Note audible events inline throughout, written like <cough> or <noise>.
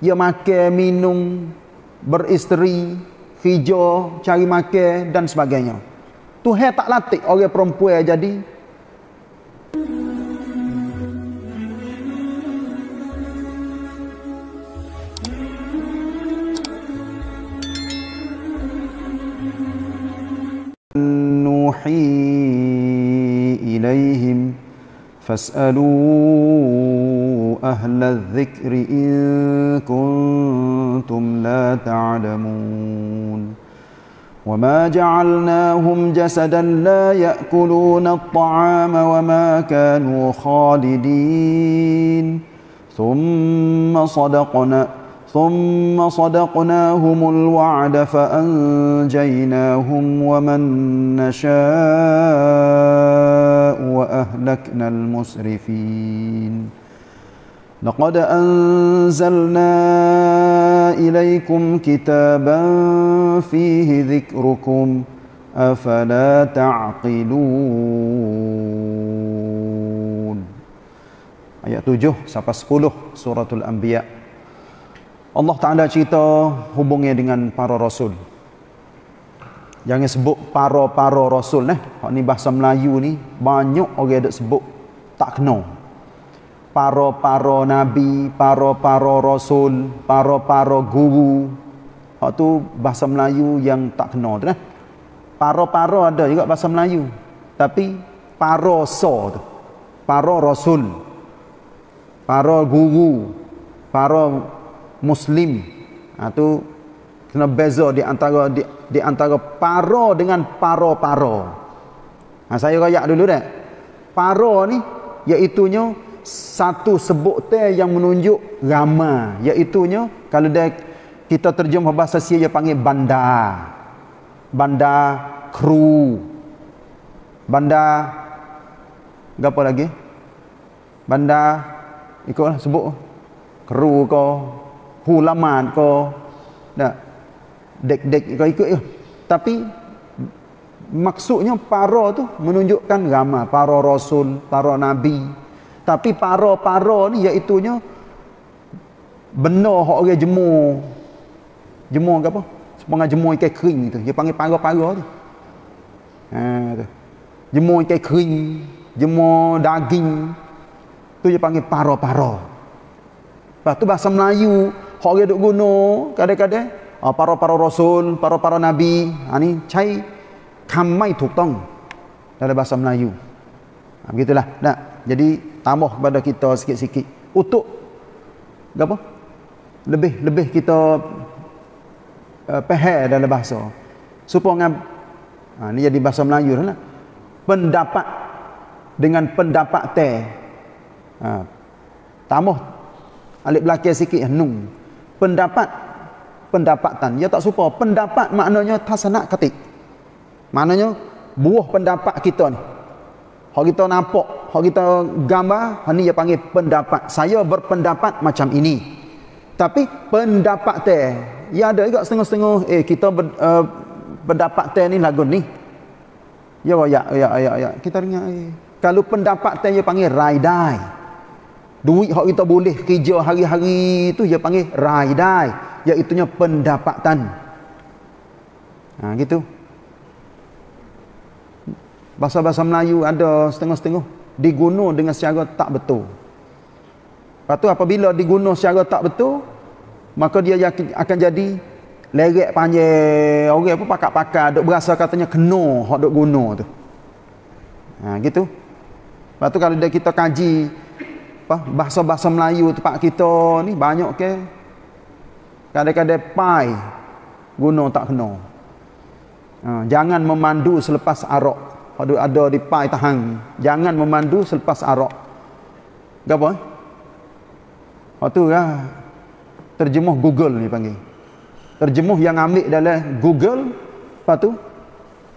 ia makan minum beristeri hijau cari makan dan sebagainya Tuhan tak latih orang perempuan jadi nuhi ilaihim فاسألوا أهل الذكر إن كنتم لا تعلمون وما جعلناهم جسدا لا يأكلون الطعام وما كانوا خالدين ثم صدقنا ثم صدقناهم الوعد فأنجيناهم ومن نشاء وأهلكنا المسرفين لقد أنزلنا إليكم كتابا فيه ذكركم أفلا تعقلون آيات 7 sampai 10 suratul Anbiya Allah Ta'ala cerita hubungnya dengan para rasul. Jangan sebut para-para rasul. Eh. Ni bahasa Melayu ni, banyak orang yang sebut tak kena. Para-para nabi, para-para rasul, para-para guru. Hak tu bahasa Melayu yang tak kena. Eh. Para-para ada juga bahasa Melayu. Tapi para so tu. Para rasul. Para guru. Para muslim ha, tu kena beza di antara di, di antara paro dengan paro-paro ha, saya rayak dulu dah paro ni iaitunya satu sebut teh yang menunjuk ramai iaitunya kalau dia kita terjemah bahasa sia dia panggil bandar bandar kru. Bandar apa lagi? Bandar ikutlah sebut kru kau hulaman ko. Dak dek-dek ikut je. Tapi maksudnya para tu menunjukkan ramai para rasul para nabi tapi para-para ni iaitu nya benar hak orang jemur jemur ke apa? Sepengah jemur ikan kering tu. Dia panggil para-para tu. Ha tu. Jemur ikan kering jemur daging. Tu dia panggil para-para lepas tu bahasa Melayu hak dia duk guna kadang-kadang uh, para-para rasul, para-para nabi, ha ni cai kamai tuk tong dalam bahasa Melayu. Ha, begitulah. Nah, jadi tambah kepada kita sikit-sikit. Untuk apa? Lebih lebih kita uh, faham dalam bahasa. Supaya ha, ni jadi bahasa Melayu lah. Pendapat. Dengan pendapat teh. Ha, tambah alif belakang sikit nung. Pendapat. Pendapatan. Dia tak suka pendapat maknanya tasanak ketik. Maknanya buah pendapat kita ni. Hak kita nampak hak kita gambar ni dia panggil pendapat saya berpendapat macam ini tapi pendapat teh ya ada juga setengah-setengah eh kita ber, uh, pendapat teh ni lagu ni ya ya ya ya, ya. kita dengar eh. kalau pendapat teh dia panggil raidai Duit hak kita boleh kerja hari-hari itu dia panggil raidai, iaitu pendapatan. Ha gitu. Bahasa-bahasa Melayu ada setengah-setengah diguna dengan secara tak betul. Lepas tu apabila diguna secara tak betul, maka dia akan jadi lerek panjang orang apa pakak-pakak duk berasa katanya kena hak duk guna tu. Ha gitu. Lepas tu kalau dia kita kaji apa bahasa-bahasa Melayu tempat kita ni banyak ke kadang-kadang pai guna tak kena ha, jangan memandu selepas arak ada ada di pai tahan jangan memandu selepas arak apa waktu lah terjemuh Google ni panggil. Terjemuh yang ambil dalam Google lepas tu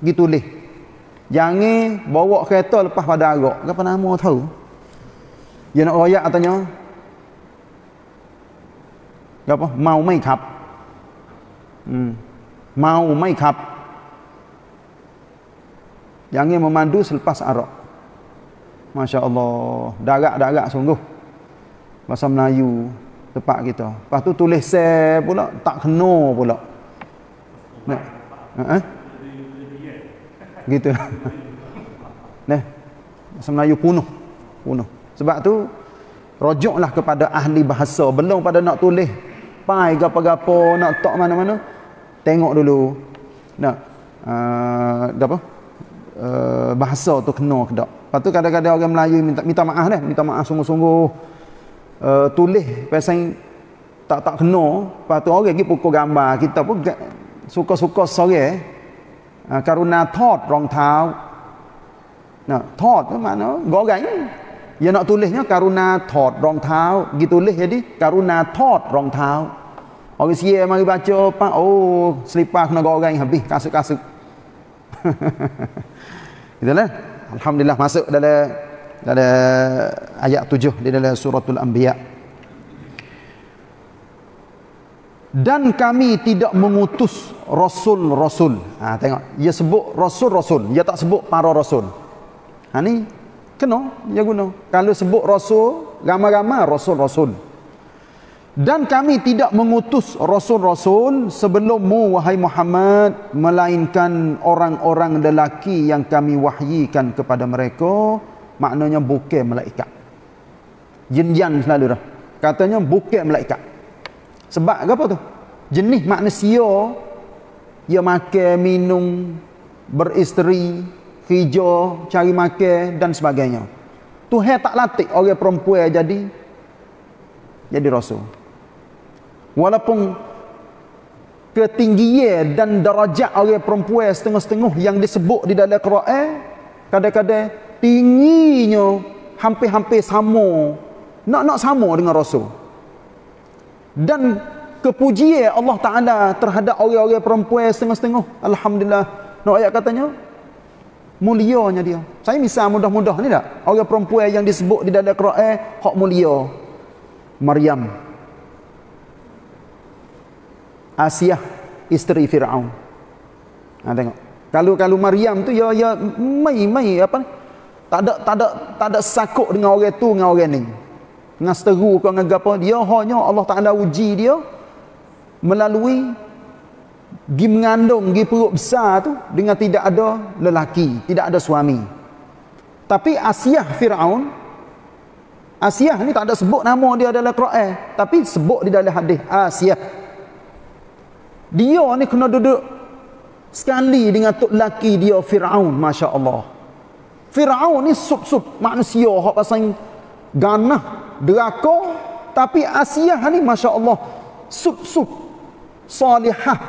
gitu leh jangan bawa kereta lepas pada arak apa nama tahu? Dia nak royak katanya apa mau mai khap hmm. mau mai khap jangan memandu selepas arak Masya Allah darak-darak sungguh bahasa Melayu tempat kita. Lepas tu tulis sel pula tak kena pula. Nah. Ha? Gitu. <laughs> Nah. Bahasa Melayu punuh. Punuh. Sebab tu rojoklah kepada ahli bahasa belum pada nak tulis pai gapo-gapo nak tok mana-mana tengok dulu nak uh, apa Eh, bahasa tu kena ke tak. Lepas tu kadang-kadang orang Melayu minta minta maaf dah, minta maaf sungguh-sungguh. Uh, tulis pasal tak tak kena, lepas tu orang pergi pukul gambar, kita pun suka-suka sore. Eh, uh, karuna thot rong tau. Nah, thot tu mana? Gorang. Ya nak tulisnya karuna thot rong tau, gitu tulis jadi karuna thot rong tau. Orang sia mari baca apa? Oh, selipar kena gorang habis kasut-kasut. <laughs> Itulah. Alhamdulillah masuk dalam dalam ayat tujuh di dalam suratul anbiya. Dan kami tidak mengutus rasul-rasul. Ha tengok, dia sebut rasul-rasul, dia tak sebut para rasul. Ha ni Kena, dia guna. Kalau sebut Rasul, ramai-ramai Rasul-Rasul. Dan kami tidak mengutus Rasul-Rasul sebelummu, wahai Muhammad, melainkan orang-orang lelaki yang kami wahyikan kepada mereka, maknanya bukan malaikat. Jin-jan selalu dah. Katanya bukan malaikat. Sebab apa tu? Jenis manusia, ia makan, minum, beristeri, hijau, cari makan dan sebagainya. Tuhan tak latih orang perempuan jadi jadi rasul. Walaupun ketinggian dan darajat orang perempuan setengah-setengah yang disebut di dalam Quran kadang-kadang tingginya hampir-hampir sama nak-nak sama dengan rasul. Dan kepujian Allah Taala terhadap orang-orang perempuan setengah-setengah alhamdulillah. Nak ayat katanya mulianya dia. Saya misal mudah-mudah ni tak? Orang perempuan yang disebut di dalam Quran hak mulia. Maryam. Asiah isteri Firaun. Ha tengok. Kalau kalau Maryam tu ya ya mai mai apa ni? Tak ada tak ada tak ada sakut dengan orang tu dengan orang ni. Dengan seteru ke dengan apa dia hanya Allah Taala uji dia melalui gi mengandung gi perut besar tu dengan tidak ada lelaki, tidak ada suami. Tapi Asiah Firaun Asiah ni tak ada sebut nama dia dalam Quran, tapi sebut di dalam hadis Asiah. Dia ni kena duduk sekali dengan tok lelaki dia Firaun, masya-Allah. Firaun ni sub-sub manusia hak pasal ganah, deraka, tapi Asiah ni masya-Allah sub-sub salihah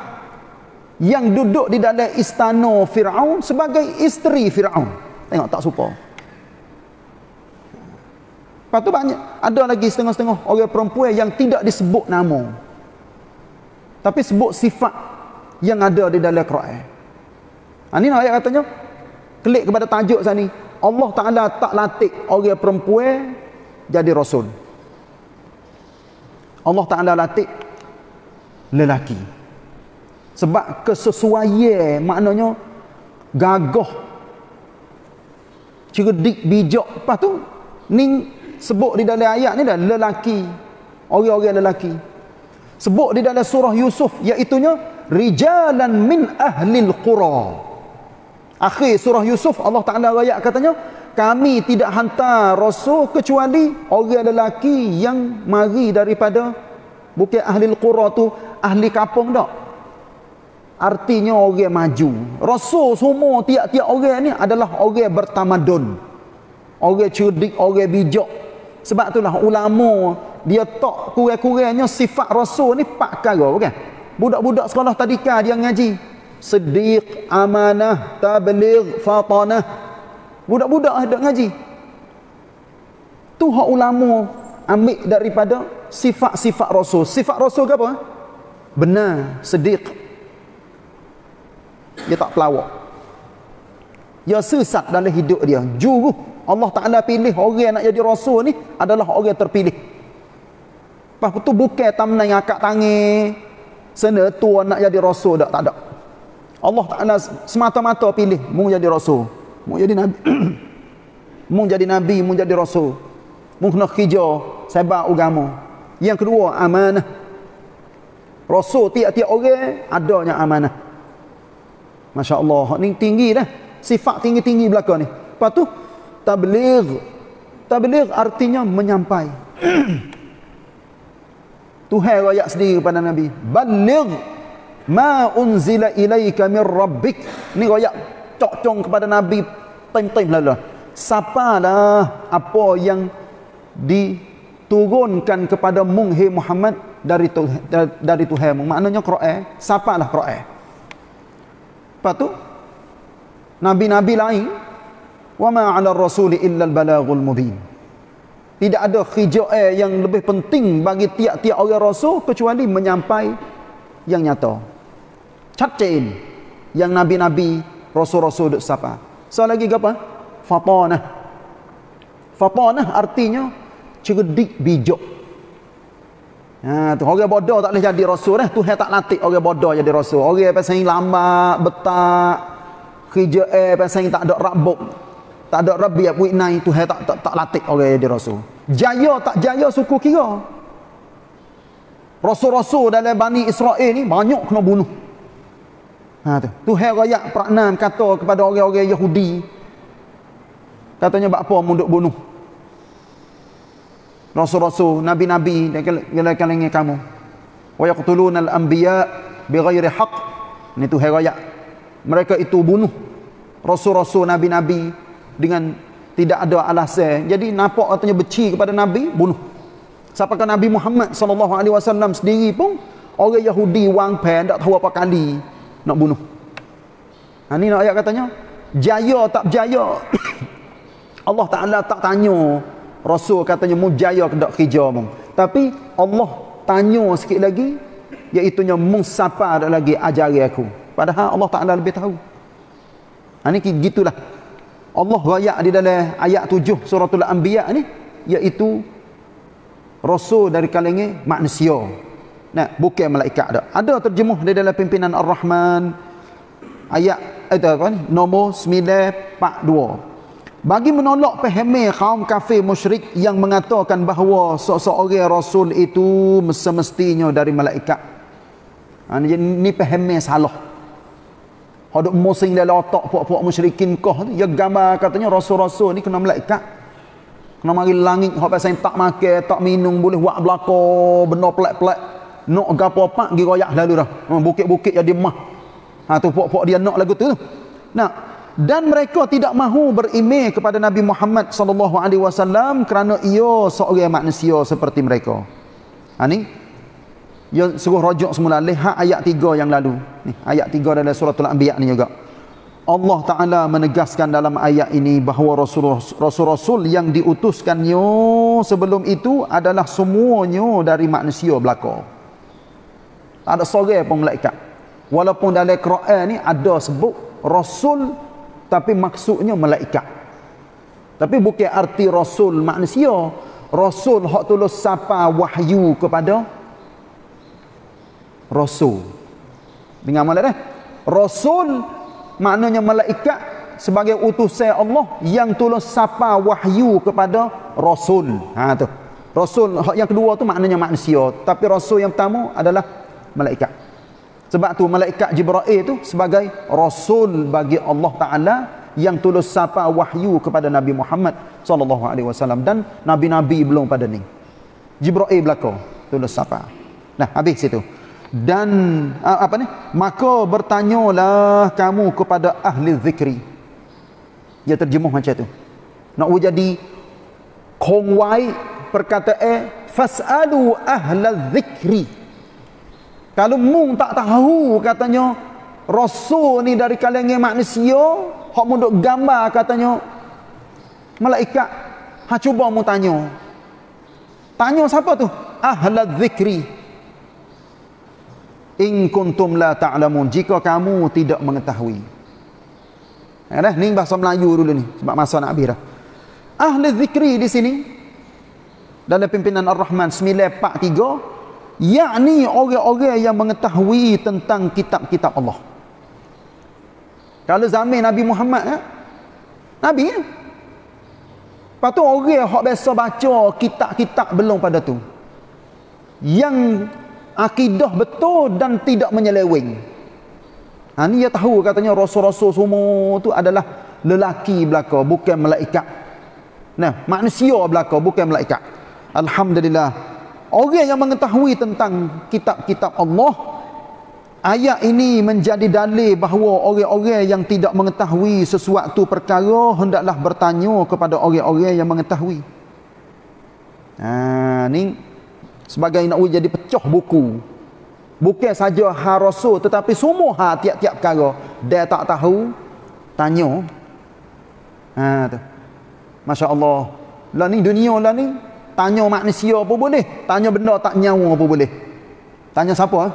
yang duduk di dalam istana Firaun sebagai isteri Firaun. Tengok tak serupa. Lepas tu banyak ada lagi setengah-setengah orang perempuan yang tidak disebut nama. Tapi sebut sifat yang ada di dalam Quran. Ha, ini ayat katanya klik kepada tajuk sana ni. Allah Taala tak latih orang perempuan jadi rasul. Allah Taala latih lelaki sebab kesesuaian maknanya gagah cerdik bijak lepas tu ni sebut di dalam ayat ni dah lelaki orang-orang lelaki sebut di dalam surah Yusuf iaitu rijalan min ahlil qura akhir surah Yusuf Allah Taala ayat katanya kami tidak hantar rasul kecuali orang lelaki yang mari daripada bukan ahli qura tu ahli kampung tak Artinya orang maju. Rasul semua tiap-tiap orang ni adalah orang bertamadun. Orang cerdik, orang bijak. Sebab itulah ulama dia tak kurang-kurangnya sifat Rasul ni pak perkara bukan? Budak-budak sekolah tadika dia ngaji. Siddiq, amanah, tabligh, fatanah. Budak-budak ada ngaji. Tu hak ulama ambil daripada sifat-sifat Rasul. Sifat Rasul ke apa? Benar, siddiq, dia tak pelawak dia sesat dalam hidup dia juru Allah Ta'ala pilih orang nak jadi rasul ni adalah orang terpilih lepas tu bukan tamnai akak tangi sana tuan nak jadi rasul tak, tak ada Allah Ta'ala semata-mata pilih mu jadi rasul mu jadi nabi <clears throat> mu jadi nabi mu jadi rasul mu kena kerja sebab agama Yang kedua, amanah. Rasul tiap-tiap orang adanya amanah. Masya Allah, ni tinggi dah. Sifat tinggi-tinggi belakang ni. Lepas tu, tabligh. Tabligh artinya menyampai. <clears throat> Tuhan rakyat sendiri kepada Nabi. Baligh ma unzila ilaika min rabbik. Ni rakyat cok-cong kepada Nabi. Time-time lalu. Siapa dah apa yang diturunkan kepada mung Muhammad dari Tuhan dari Tuhan maknanya Quran siapalah Quran lepas tu nabi-nabi lain wa ma 'ala rasul illa al-balaghul mubin tidak ada khijah yang lebih penting bagi tiap-tiap orang rasul kecuali menyampai yang nyata catin yang nabi-nabi rasul-rasul duk siapa so lagi apa fatanah fatanah artinya cerdik bijak Ha tu orang bodoh tak boleh jadi rasul dah. Tuhan tak latih orang bodoh jadi rasul. Orang pasal lambat, betak, kerja eh pasal tak ada rabuk. Tak ada rabi apa nai Tuhan tak tak, tak latih orang jadi rasul. Jaya tak jaya suku kira. Rasul-rasul dalam Bani Israel ni banyak kena bunuh. Ha tu. Tuhan royak peraknan kata kepada orang-orang Yahudi. Katanya apa munduk bunuh? rasul-rasul, nabi-nabi dalam kalangan kamu. Wa yaqtuluna al-anbiya bighairi haqq. Ini tu heraya. Mereka itu bunuh rasul-rasul, nabi-nabi dengan tidak ada alasan. Jadi nampak katanya beci kepada nabi, bunuh. Siapakah Nabi Muhammad sallallahu alaihi wasallam sendiri pun orang Yahudi wang pen tak tahu apa kali nak bunuh. Ha ni nak ayat katanya jaya tak jaya <coughs> Allah Taala tak tanya Rasul katanya mujaya kedak kerja mung. Tapi Allah tanya sikit lagi iaitu nya mung siapa lagi ajari aku. Padahal Allah Taala lebih tahu. Ha ni gitulah. Allah raya di dalam ayat 7 suratul anbiya ni iaitu rasul dari kalangan manusia. Nah, bukan malaikat dak. Ada terjemuh di dalam pimpinan Ar-Rahman ayat itu apa ni? Nombor 942. Bagi menolak pahami kaum kafir musyrik yang mengatakan bahawa seorang rasul itu semestinya dari malaikat. Ha, ini pahami salah. Hadap musing dalam otak puak-puak musyrikin kau ya gambar katanya rasul-rasul ni kena malaikat. Kena mari langit hak pasal tak makan, tak minum, boleh buat belaka, benda pelak-pelak. Nak gapo pak gi royak lalu dah. Ha, bukit-bukit jadi mah. Ha tu puak-puak dia nak lagu tu. Nah, dan mereka tidak mahu berimej kepada Nabi Muhammad sallallahu alaihi wasallam kerana ia seorang manusia seperti mereka. Ha ni ya suruh rujuk semula lihat ayat 3 yang lalu. Ni ayat 3 dalam surah Al-Anbiya ni juga. Allah Taala menegaskan dalam ayat ini bahawa rasul-rasul yang diutuskannya sebelum itu adalah semuanya dari manusia belaka. Tak ada seorang pun malaikat. Walaupun dalam Quran ni ada sebut rasul tapi maksudnya malaikat tapi bukan arti rasul manusia rasul hak tulus sapa wahyu kepada rasul dengar malah dah rasul maknanya malaikat sebagai utusan Allah yang tulus sapa wahyu kepada rasul ha tu rasul yang kedua tu maknanya manusia tapi rasul yang pertama adalah malaikat sebab tu malaikat Jibril tu sebagai rasul bagi Allah Taala yang tulus sapa wahyu kepada Nabi Muhammad sallallahu alaihi wasallam dan nabi-nabi belum pada ni. Jibril belaka tulus sapa. Nah, habis situ. Dan apa ni? Maka bertanyalah kamu kepada ahli zikri. Dia terjemuh macam tu. Nak jadi kongwai perkataan fasalu ahla zikri kalau mung tak tahu katanya rasul ni dari kalangan manusia, hok munduk gambar katanya malaikat. Ha cuba mu tanya. Tanya siapa tu? Ahlul zikri. In kuntum la ta'lamun. Jika kamu tidak mengetahui. Ya dah, ni bahasa Melayu dulu ni sebab masa nak habis dah. Ahli zikri di sini dalam pimpinan Ar-Rahman 943 yakni orang-orang yang mengetahui tentang kitab-kitab Allah kalau zaman Nabi Muhammad ya? Nabi ya? lepas tu orang yang biasa baca kitab-kitab belum pada tu yang akidah betul dan tidak menyeleweng. Ha, ni dia tahu katanya rasul-rasul semua tu adalah lelaki belaka bukan malaikat. Nah, manusia belaka bukan malaikat. Alhamdulillah. Orang yang mengetahui tentang kitab-kitab Allah ayat ini menjadi dalil bahawa orang-orang yang tidak mengetahui sesuatu perkara hendaklah bertanya kepada orang-orang yang mengetahui. Ha, ni sebagai nak jadi pecah buku. Bukan saja ha rasul tetapi semua ha tiap-tiap perkara. Dia tak tahu tanya. Ha tu. masya-Allah. Lah ni dunia lah ni. Tanya manusia apa boleh? Tanya benda tak nyawa apa boleh? Tanya siapa ha?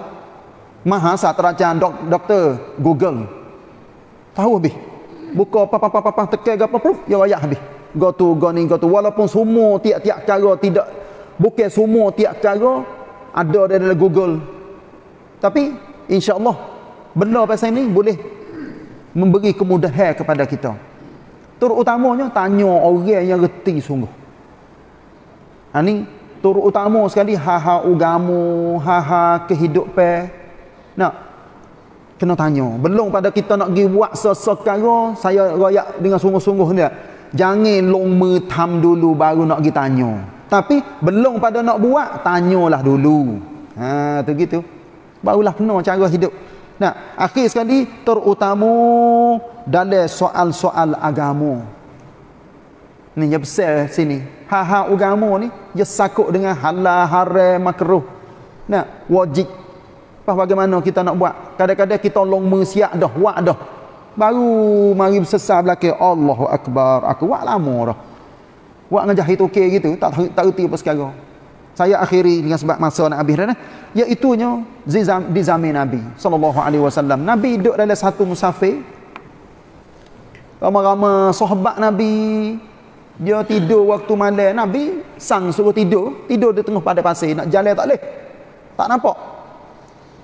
maha satrajan dok, doktor google. Tahu habis. Buka apa apa apa apa tekan apa apa ya ayat habis. Go tu go ni go tu walaupun semua tiap-tiap perkara tidak bukan semua tiap perkara ada dalam Google. Tapi insya-Allah benda pasal ini boleh memberi kemudahan kepada kita. Terutamanya tanya orang yang reti sungguh. Ha ni terutama sekali ha-ha agama ha-ha kehidupan nak kena tanya. Belum pada kita nak pergi buat sesekara saya royak dengan sungguh-sungguh ni jangan long metam dulu baru nak pergi tanya tapi belum pada nak buat, tanyalah dulu. Ha, tu gitu. Barulah kena cara hidup. Nah, akhir sekali terutama dalam soal-soal agama. Ni yang besar sini. Ha-ha agama ni dia sakut dengan halal, haram, makruh. Nah, wajib. Apa bagaimana kita nak buat? Kadang-kadang kita long mensiap dah, buat dah. Baru mari bersesar belakang Allahu akbar. Aku buat lama dah buat dengan jahit okey gitu tak tak reti apa sekarang. Saya akhiri dengan sebab masa nak habis dah iaitu nya di zaman Nabi sallallahu alaihi wasallam. Nabi duduk dalam satu musafir. Ramai-ramai sahabat Nabi dia tidur waktu malam. Nabi sang suruh tidur. Tidur di tengah pada pasir. Nak jalan tak boleh. Tak nampak.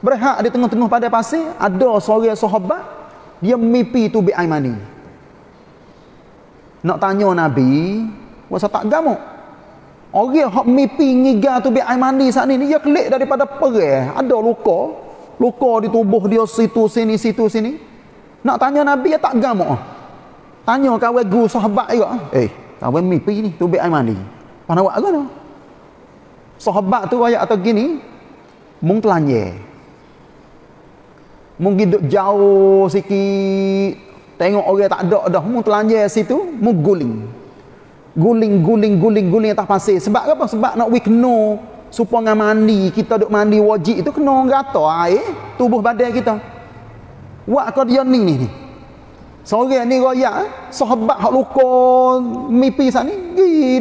Berehat di tengah-tengah pada pasir ada seorang sahabat dia mimpi tu bi aimani nak tanya Nabi Wasa tak gamuk. Orang hak mimpi ngiga tu bi air mandi saat ni dia kelik daripada perih. Ada luka. Luka di tubuh dia situ sini situ sini. Nak tanya Nabi dia tak gamuk. Tanya kawan guru sahabat juga. Eh, kawan mimpi ni tu bi air mandi. Pana buat apa tu? Sahabat tu ayat atau gini mung telanje. Mung hidup jauh sikit. Tengok orang tak ada dah mung telanje situ, mung guling guling guling guling guling atas pasir. Sebab apa? Sebab nak we kena supaya mandi kita duk mandi wajib. Itu kena rata air tubuh badan kita. Buat kau dia ni ni seorang ni royak eh? sahabat hak luka mipi sat ni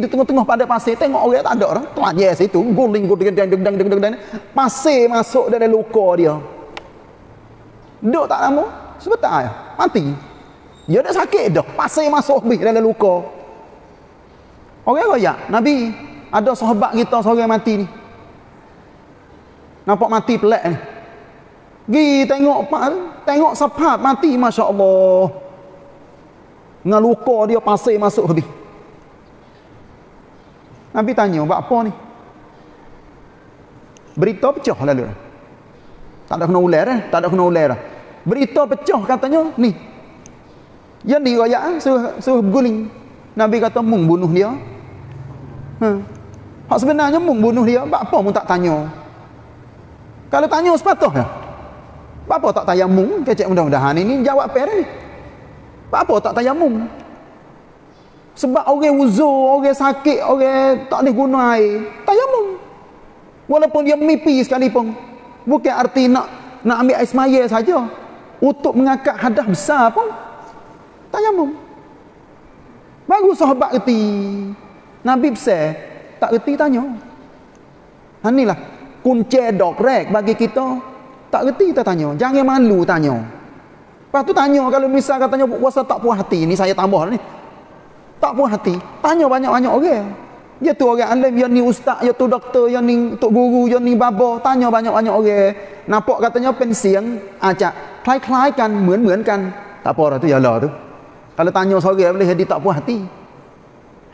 di tengah-tengah pada pasir. Tengok orang tak ada dah tuan yes itu. Guling guling dang dang dang dang dang pasir masuk dalam luka dia. Duk tak lama? Sebentar ya? Mati. Dia dah sakit dah. Pasir masuk habis dalam luka Orang royak. Nabi ada sahabat kita seorang mati ni. Nampak mati pelik ni. Gi tengok tengok sahabat mati masya-Allah. Dengan luka dia pasir masuk habis. Nabi tanya, "Buat apa ni?" Berita pecah lalu. Tak ada kena ular eh? Tak ada kena ular dah. Berita pecah katanya, ni. Yang dirayak suruh suruh guling. Nabi kata mung bunuh dia. Ha. Hak sebenarnya mung bunuh dia, apa mung tak tanya? Kalau tanya sepatutnya. Apa tak tayamum? Kecek mudah-mudahan ini jawab apa ni? Apa tak tayamum? Sebab orang uzur, orang sakit, orang tak boleh guna air. Tayamum. Walaupun dia mimpi sekalipun. Bukan arti nak nak ambil air semaya saja. Untuk mengangkat hadah besar pun. Tayamum. Baru sahabat kerti. Nabi besar tak reti tanya. Ha inilah kunci dok rek bagi kita tak reti kita tanya. Jangan malu tanya. Lepas tu tanya kalau misal katanya puasa tak puas hati ni saya tambah ni. Tak puas hati, tanya banyak-banyak orang. Ya tu orang alim, ya ni ustaz, ya tu doktor, ya ni tok guru, ya ni babo, tanya banyak-banyak orang. Nampak katanya pensiang acak, klai-klai kan, muen-muen kan. Tak apa dah tu, ya lah tu. Kalau tanya seorang boleh jadi tak puas hati.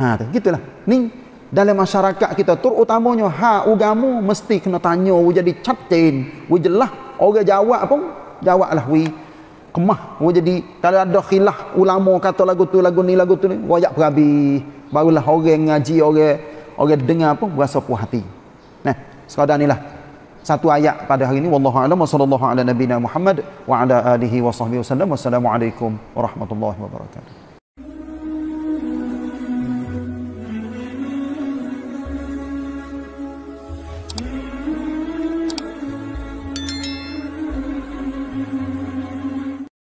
Ha tu, gitulah. Ni dalam masyarakat kita terutamanya hak ugamu mesti kena tanya we jadi catin we jelas orang jawab pun jawablah we kemah. We jadi kalau ada khilaf ulama kata lagu tu lagu ni lagu tu ni wayak berabi barulah orang ngaji orang orang dengar pun berasa puas hati. Nah sekadar inilah. Satu ayat pada hari ini. Wallahu a'lam. Wa sallallahu ala nabiyina Muhammad wa ala alihi wa sahbihi wasallam wassalamu alaikum warahmatullahi wabarakatuh